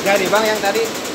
Enggak bang yang tadi